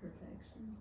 perfection.